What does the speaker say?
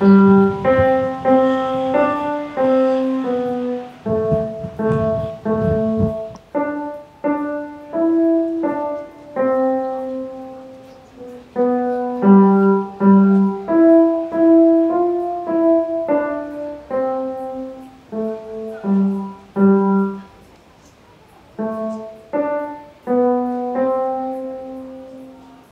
Mm-hmm.